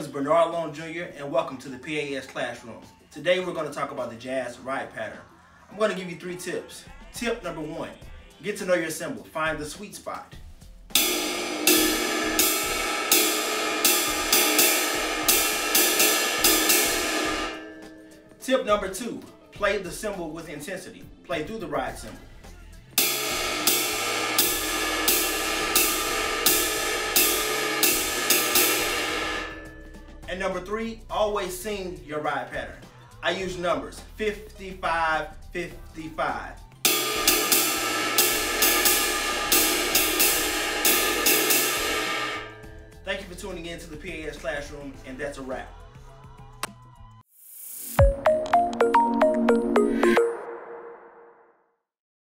Bernard Long Jr. and welcome to the PAS Classroom. Today we're going to talk about the jazz ride pattern. I'm going to give you three tips. Tip number one, get to know your cymbal. Find the sweet spot. Tip number two, play the cymbal with intensity. Play through the ride cymbal. And number three, always sing your ride pattern. I use numbers 55, 55. Thank you for tuning in to the PAS Classroom, and that's a wrap.